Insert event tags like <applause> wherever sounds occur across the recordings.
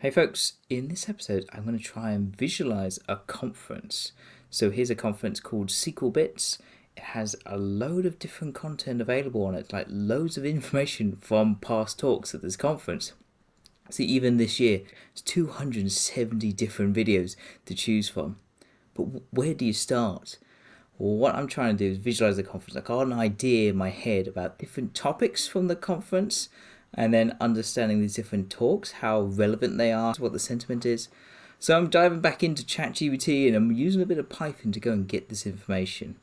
Hey folks, in this episode, I'm going to try and visualize a conference. So here's a conference called SQLBits. It has a load of different content available on it, like loads of information from past talks at this conference. See, even this year, it's 270 different videos to choose from. But where do you start? Well, what I'm trying to do is visualize the conference. I got an idea in my head about different topics from the conference and then understanding these different talks, how relevant they are, what the sentiment is. So I'm diving back into ChatGPT and I'm using a bit of Python to go and get this information.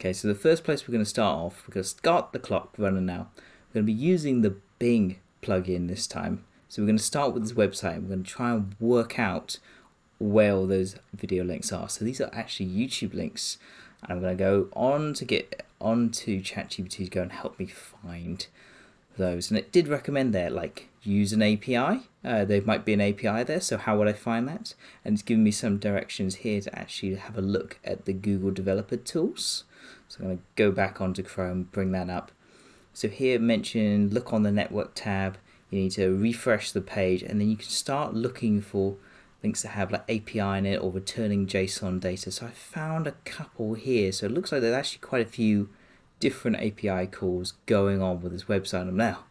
Okay, so the first place we're going to start off, we're going to start the clock running now. We're going to be using the Bing plugin this time. So we're going to start with this website. We're going to try and work out where all those video links are. So these are actually YouTube links. And I'm going to go on to get onto ChatGPT to go and help me find those. And it did recommend there, like use an API. Uh, there might be an API there, so how would I find that? And it's given me some directions here to actually have a look at the Google Developer Tools. So I'm going to go back onto Chrome, bring that up. So here mentioned look on the network tab. You need to refresh the page, and then you can start looking for links that have like API in it or returning JSON data. So I found a couple here. So it looks like there's actually quite a few different API calls going on with this website. And now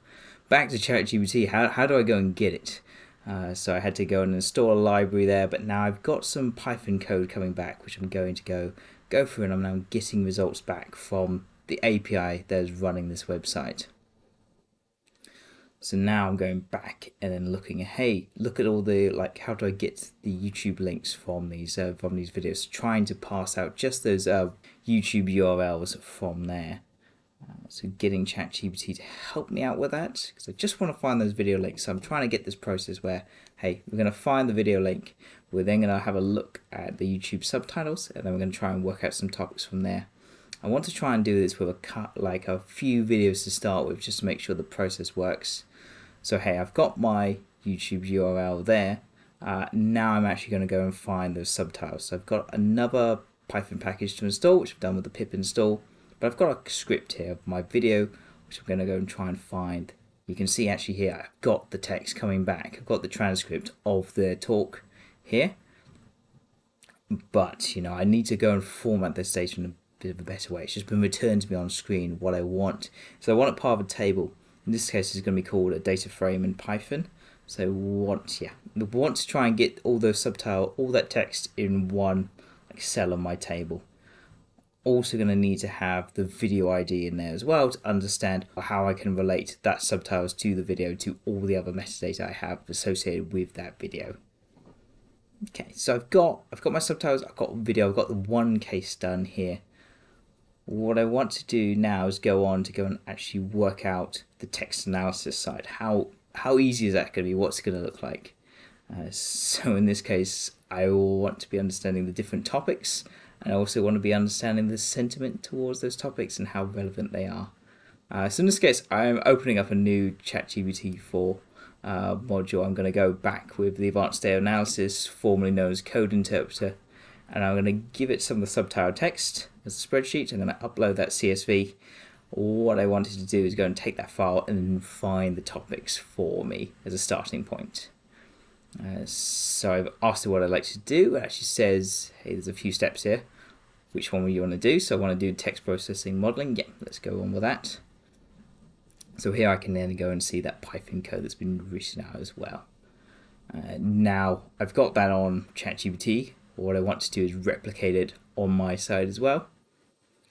back to ChatGPT. How, how do I go and get it? Uh, so I had to go and install a library there, but now I've got some Python code coming back, which I'm going to go go through, and I'm now getting results back from the API that is running this website. So now I'm going back and then looking at hey, look at all the like how do I get the YouTube links from these uh, from these videos? Trying to parse out just those uh, YouTube URLs from there. Uh, so getting ChatGPT to help me out with that because I just want to find those video links. So I'm trying to get this process where hey, we're going to find the video link. We're then going to have a look at the YouTube subtitles and then we're going to try and work out some topics from there. I want to try and do this with a cut like a few videos to start with just to make sure the process works. So hey, I've got my YouTube URL there. Uh, now I'm actually going to go and find those subtitles. So I've got another Python package to install, which I've done with the pip install. But I've got a script here of my video, which I'm going to go and try and find. You can see actually here, I've got the text coming back. I've got the transcript of the talk here. But, you know, I need to go and format this data in a bit of a better way. It's just been returned to me on screen what I want. So I want it part of a table in this case it's going to be called a data frame in Python. So want yeah, we want to try and get all those subtitle, all that text in one like cell on my table. Also going to need to have the video ID in there as well to understand how I can relate that subtitles to the video to all the other metadata I have associated with that video. Okay, so I've got I've got my subtitles, I've got video, I've got the one case done here what I want to do now is go on to go and actually work out the text analysis side. How how easy is that going to be? What's it going to look like? Uh, so in this case, I will want to be understanding the different topics, and I also want to be understanding the sentiment towards those topics and how relevant they are. Uh, so in this case, I'm opening up a new ChatGPT 4 uh, module. I'm going to go back with the advanced data analysis, formerly known as code interpreter, and I'm going to give it some of the subtitle text as a spreadsheet. I'm going to upload that CSV. What I wanted to do is go and take that file and find the topics for me as a starting point. Uh, so I've asked it what I'd like to do. It actually says, hey, there's a few steps here. Which one will you want to do? So I want to do text processing modeling. Yeah, let's go on with that. So here I can then go and see that Python code that's been written out as well. Uh, now I've got that on ChatGPT. What I want to do is replicate it on my side as well.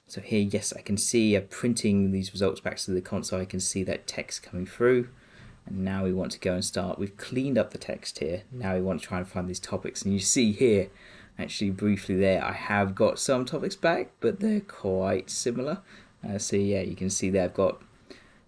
So here, yes, I can see uh, printing these results back to the console. I can see that text coming through. And now we want to go and start. We've cleaned up the text here. Now we want to try and find these topics. And you see here, actually briefly there, I have got some topics back, but they're quite similar. Uh, so yeah, you can see there I've got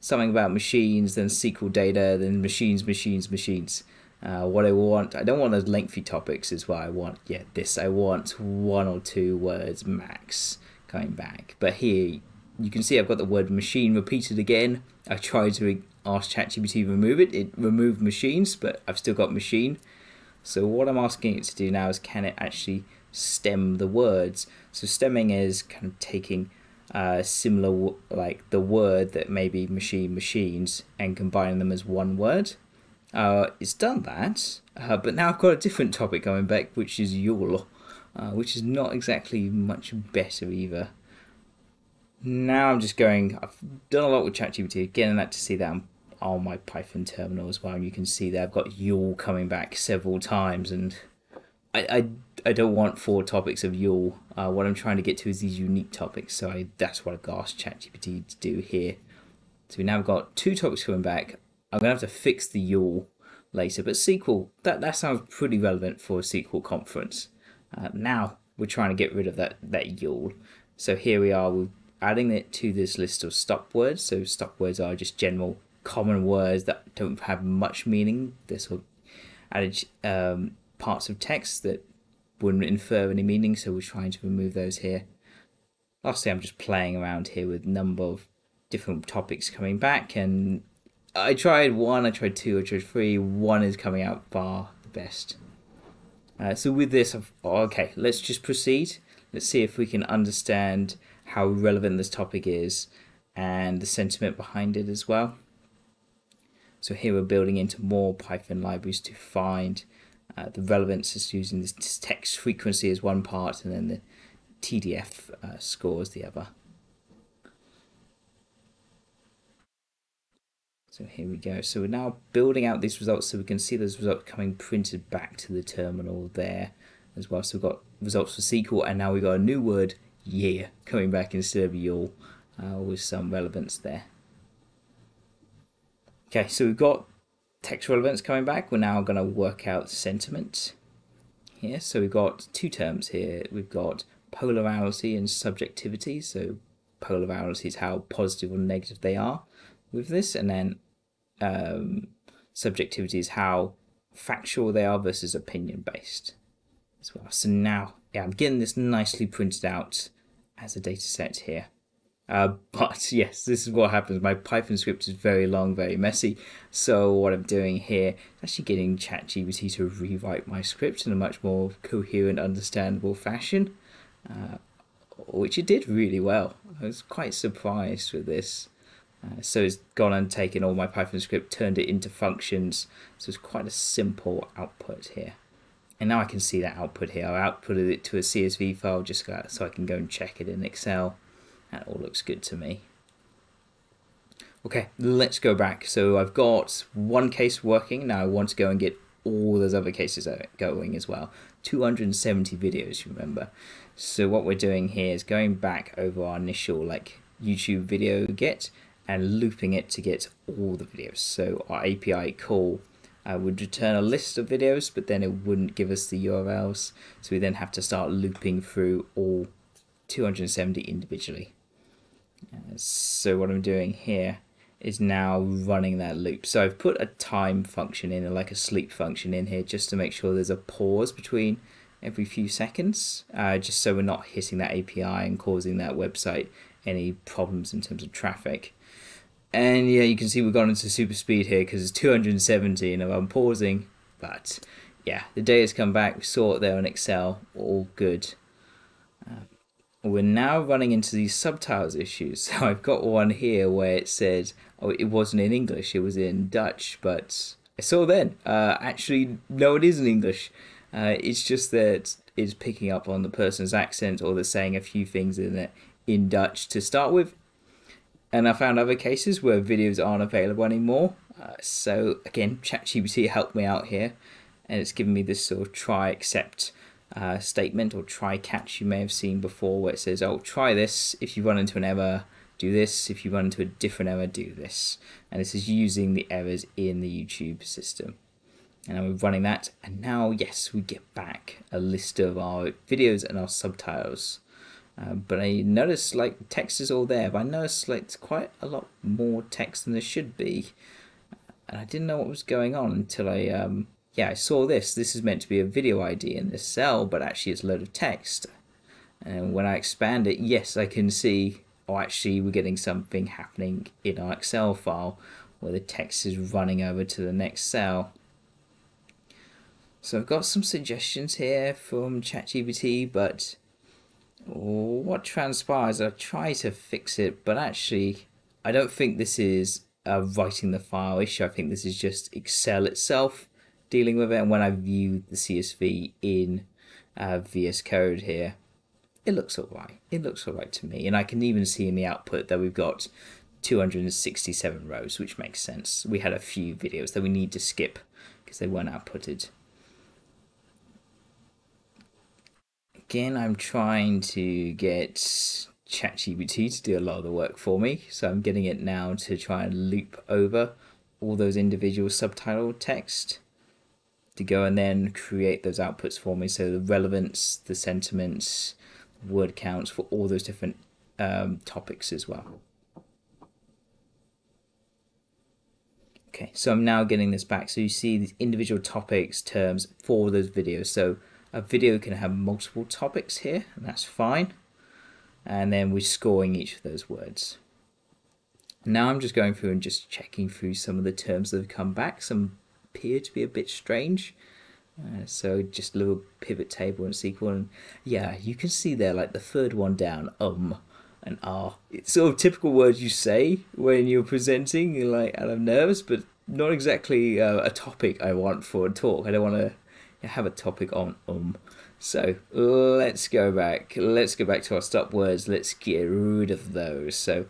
something about machines, then SQL data, then machines, machines, machines. Uh, what I want, I don't want those lengthy topics is what I want. Yeah, this, I want one or two words max coming back. But here, you can see I've got the word machine repeated again. I tried to ask ChatGPT to remove it. It removed machines, but I've still got machine. So what I'm asking it to do now is can it actually stem the words? So stemming is kind of taking uh, similar, like the word that maybe machine machines and combining them as one word. Uh, it's done that, uh, but now I've got a different topic going back, which is YAWL, uh, which is not exactly much better either. Now I'm just going, I've done a lot with ChatGPT, getting that to see that on, my Python terminal as well, and you can see that I've got YAWL coming back several times, and I, I, I don't want four topics of YAWL. Uh, what I'm trying to get to is these unique topics, so I, that's what I've asked ChatGPT to do here. So we now got two topics coming back. I'm gonna have to fix the YAWL later, but SQL that that sounds pretty relevant for a SQL conference. Uh, now we're trying to get rid of that that YAWL. So here we are. We're adding it to this list of stop words. So stop words are just general common words that don't have much meaning. They're sort of added um, parts of text that wouldn't infer any meaning. So we're trying to remove those here. Lastly, I'm just playing around here with number of different topics coming back and I tried one, I tried two, I tried three. One is coming out far the best. Uh, so with this, I've, okay, let's just proceed. Let's see if we can understand how relevant this topic is and the sentiment behind it as well. So here we're building into more Python libraries to find uh, the relevance is using this text frequency as one part and then the TDF uh, score as the other. So here we go. So we're now building out these results so we can see those results coming printed back to the terminal there as well. So we've got results for SQL and now we've got a new word, year, coming back instead of YAWL uh, with some relevance there. Okay, so we've got text relevance coming back. We're now going to work out sentiment here. So we've got two terms here. We've got polarity and subjectivity. So polarity is how positive or negative they are with this, and then um, subjectivity is how factual they are versus opinion based as well. So now, yeah, I'm getting this nicely printed out as a data set here. Uh, <laughs> but yes, this is what happens. My Python script is very long, very messy. So what I'm doing here is actually getting ChatGPT to rewrite my script in a much more coherent, understandable fashion, uh, which it did really well. I was quite surprised with this. Uh, so it's gone and taken all my Python script, turned it into functions. So it's quite a simple output here. And now I can see that output here. I outputted it to a CSV file just so I can go and check it in Excel. That all looks good to me. Okay, let's go back. So I've got one case working. Now I want to go and get all those other cases going as well. 270 videos, remember. So what we're doing here is going back over our initial like YouTube video get and looping it to get all the videos. So our API call uh, would return a list of videos, but then it wouldn't give us the URLs. So we then have to start looping through all 270 individually. Uh, so what I'm doing here is now running that loop. So I've put a time function in, like a sleep function in here, just to make sure there's a pause between every few seconds, uh, just so we're not hitting that API and causing that website any problems in terms of traffic. And yeah, you can see we've gone into super speed here because it's 270 and I'm pausing. But yeah, the data has come back. We saw it there on Excel. All good. Uh, we're now running into these subtitles issues. <laughs> So I've got one here where it said, oh, it wasn't in English, it was in Dutch. But I saw then, uh, actually, no, it is in English. Uh, it's just that it's picking up on the person's accent or they're saying a few things in it in Dutch to start with and I found other cases where videos aren't available anymore. Uh, so again, ChatGPT helped me out here, and it's given me this sort of try except uh, statement or try catch you may have seen before, where it says, "Oh, try this. If you run into an error, do this. If you run into a different error, do this." And this is using the errors in the YouTube system. And I'm running that, and now yes, we get back a list of our videos and our subtitles. Uh, but I noticed like text is all there, but I noticed like it's quite a lot more text than there should be, and I didn't know what was going on until I um yeah I saw this. This is meant to be a video ID in this cell, but actually it's a load of text. And when I expand it, yes, I can see. Oh, actually, we're getting something happening in our Excel file where the text is running over to the next cell. So I've got some suggestions here from ChatGPT, but what transpires, I try to fix it, but actually, I don't think this is uh, writing the file issue. I think this is just Excel itself dealing with it. And when I view the CSV in uh, VS Code here, it looks alright. It looks alright to me. And I can even see in the output that we've got 267 rows, which makes sense. We had a few videos that we need to skip because they weren't outputted. Again, I'm trying to get ChatGPT to do a lot of the work for me, so I'm getting it now to try and loop over all those individual subtitle text to go and then create those outputs for me. So the relevance, the sentiments, word counts for all those different um, topics as well. Okay, so I'm now getting this back. So you see these individual topics, terms for those videos. So a video can have multiple topics here, and that's fine. And then we're scoring each of those words. Now I'm just going through and just checking through some of the terms that have come back. Some appear to be a bit strange. Uh, so just a little pivot table and SQL, and yeah, you can see there like the third one down, um and ah. It's sort of typical words you say when you're presenting, you're like I'm nervous, but not exactly uh, a topic I want for a talk. I don't want to have a topic on um. So let's go back. Let's go back to our stop words. Let's get rid of those. So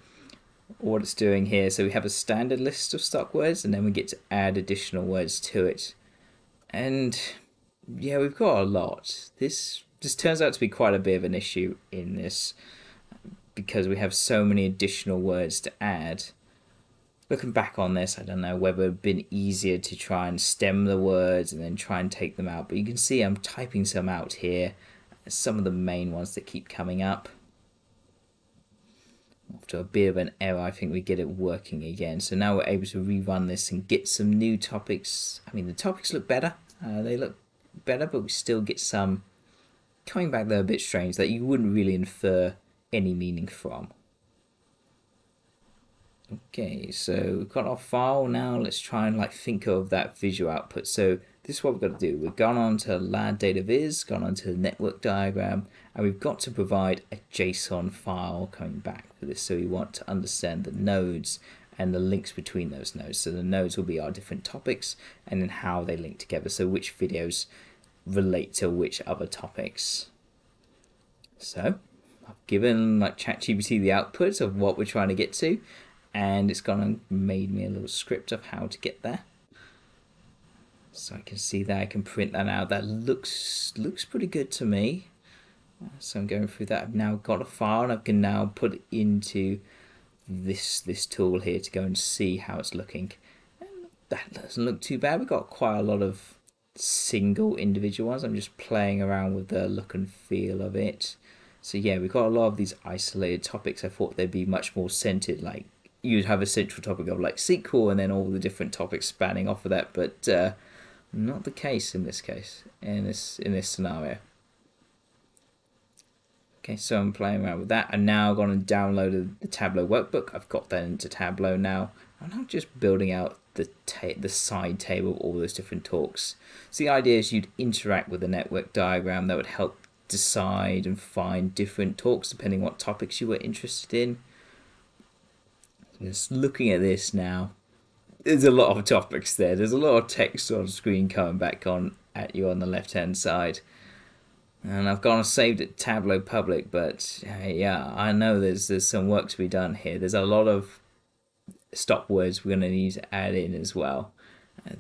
what it's doing here. So we have a standard list of stop words and then we get to add additional words to it. And yeah, we've got a lot. This this turns out to be quite a bit of an issue in this because we have so many additional words to add. Looking back on this, I don't know whether it'd been easier to try and stem the words and then try and take them out. But you can see I'm typing some out here. Some of the main ones that keep coming up after a bit of an error, I think we get it working again. So now we're able to rerun this and get some new topics. I mean, the topics look better. Uh, they look better, but we still get some coming back there a bit strange that you wouldn't really infer any meaning from. Okay, so we've got our file now. Let's try and like think of that visual output. So this is what we've got to do. We've gone on to La Data Viz, gone on to the network diagram, and we've got to provide a JSON file coming back for this. So we want to understand the nodes and the links between those nodes. So the nodes will be our different topics and then how they link together. So which videos relate to which other topics. So I've given like ChatGPT the output of what we're trying to get to, and it's gone and made me a little script of how to get there. So I can see that I can print that out. That looks looks pretty good to me. Uh, so I'm going through that. I've now got a file and I can now put it into this this tool here to go and see how it's looking. And that doesn't look too bad. We've got quite a lot of single individual ones. I'm just playing around with the look and feel of it. So yeah, we've got a lot of these isolated topics. I thought they'd be much more centered, like you'd have a central topic of like SQL and then all the different topics spanning off of that, but uh, not the case in this case, in this in this scenario. Okay, so I'm playing around with that. I'm now going to download the Tableau workbook. I've got that into Tableau now. I'm now just building out the the side table of all those different talks. So the idea is you'd interact with the network diagram that would help decide and find different talks depending what topics you were interested in. Just looking at this now, there's a lot of topics there. There's a lot of text on screen coming back on at you on the left hand side and I've gone and saved it Tableau Public, but yeah, I know there's there's some work to be done here. There's a lot of stop words we're going to need to add in as well, uh,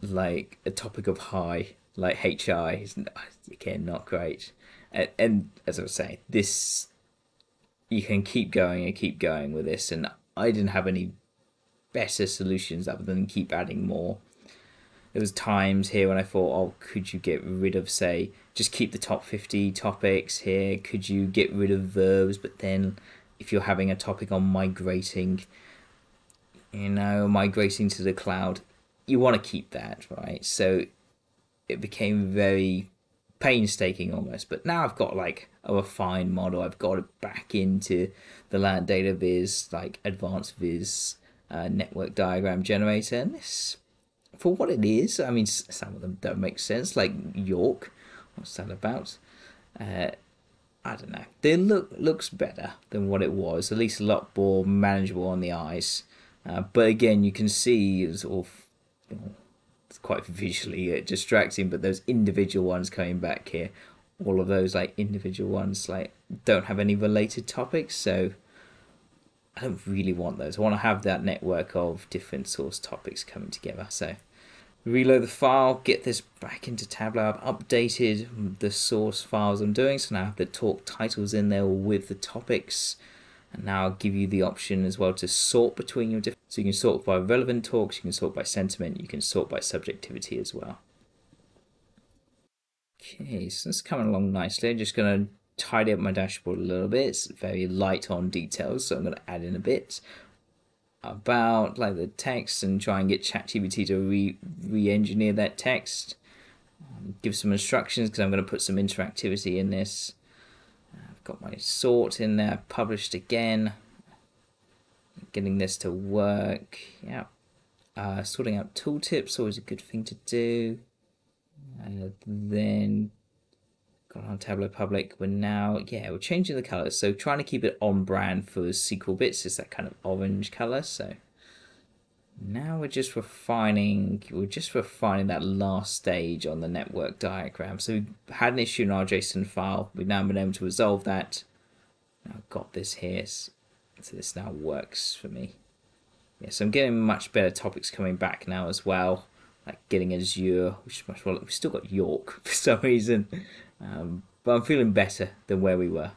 like a topic of high, like HI is again not great, and, and as I was saying, this you can keep going and keep going with this, and I didn't have any better solutions other than keep adding more there was times here when I thought, oh, could you get rid of say just keep the top fifty topics here? Could you get rid of verbs? But then if you're having a topic on migrating, you know, migrating to the cloud, you want to keep that, right? So it became very painstaking almost. But now I've got like a refined model. I've got it back into the La Data Viz, like advanced viz uh, network diagram generator, and this for what it is. I mean, some of them don't make sense, like York. What's that about? Uh, I don't know. They look looks better than what it was. At least a lot more manageable on the eyes. Uh, but again, you can see it's all quite visually uh, distracting. But those individual ones coming back here, all of those like individual ones like don't have any related topics, so I don't really want those. I want to have that network of different source topics coming together. So reload the file, get this back into Tableau. I've updated the source files I'm doing, so now I have the talk titles in there with the topics. And now I'll give you the option as well to sort between your different. So you can sort by relevant talks, you can sort by sentiment, you can sort by subjectivity as well. Okay, so it's coming along nicely. I'm just going to tidy up my dashboard a little bit. It's very light on details, so I'm going to add in a bit about like the text and try and get ChatGPT to re re-engineer that text. Um, give some instructions because I'm going to put some interactivity in this. Got my sort in there, published again. Getting this to work. Yeah. Uh, sorting out tooltips always a good thing to do. Uh, then got on Tableau Public. We're now, yeah, we're changing the colors. So trying to keep it on brand for SQLBits is that kind of orange color. So now we're just refining, we're just refining that last stage on the network diagram. So we had an issue in our JSON file. We've now been able to resolve that. I've got this here. So this now works for me. Yeah, so I'm getting much better topics coming back now as well like getting Azure, which is much more. We've still got York <laughs> for some reason, um, but I'm feeling better than where we were.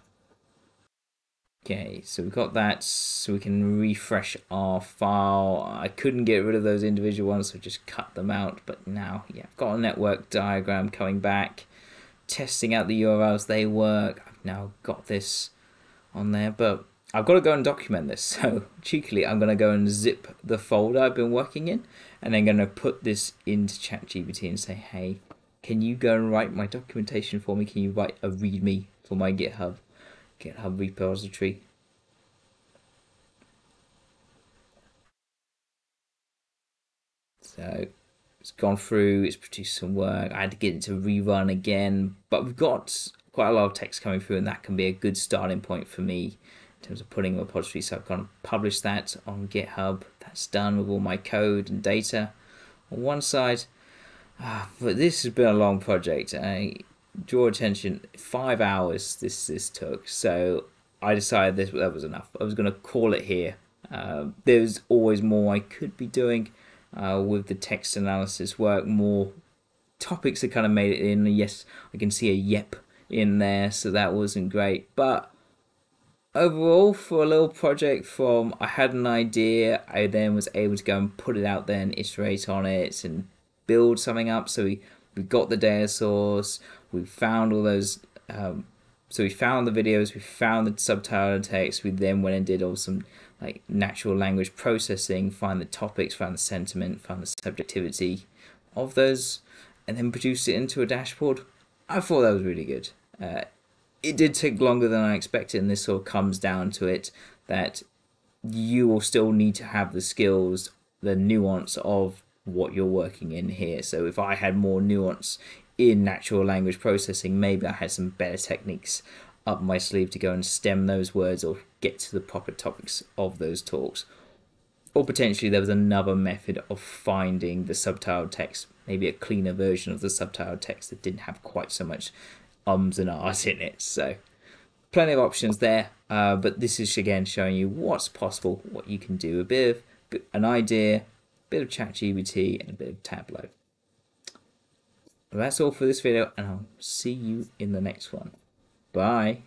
Okay, so we've got that, so we can refresh our file. I couldn't get rid of those individual ones, so just cut them out. But now, yeah, I've got a network diagram coming back, testing out the URLs, they work. I've now got this on there, but I've got to go and document this. <laughs> So cheekily, I'm going to go and zip the folder I've been working in, and then going to put this into ChatGPT and say, hey, can you go and write my documentation for me? Can you write a README for my GitHub, GitHub repository? So it's gone through, it's produced some work. I had to get it to rerun again, but we've got quite a lot of text coming through, and that can be a good starting point for me in terms of putting a repository. So I've gone and published that on GitHub. That's done with all my code and data on one side. Ah, but this has been a long project. I draw attention. Five hours this this took. So I decided this that was enough. I was going to call it here. Uh, there's always more I could be doing uh, with the text analysis work. More topics that kind of made it in. Yes, I can see a yep in there, so that wasn't great. But overall, for a little project from I had an idea, I then was able to go and put it out there and iterate on it and build something up. So we, we got the data source, we found all those. Um, so we found the videos, we found the subtitle text. We then went and did all some like natural language processing, find the topics, found the sentiment, found the subjectivity of those, and then produced it into a dashboard. I thought that was really good. Uh, it did take longer than I expected, and this sort of comes down to it that you will still need to have the skills, the nuance of what you're working in here. So if I had more nuance in natural language processing, maybe I had some better techniques up my sleeve to go and stem those words or get to the proper topics of those talks. Or potentially there was another method of finding the subtitled text, maybe a cleaner version of the subtitled text that didn't have quite so much ums and ahs in it. So plenty of options there. Uh, but this is again showing you what's possible, what you can do, a bit of an idea, bit of ChatGPT and a bit of Tableau. That's all for this video, and I'll see you in the next one. Bye.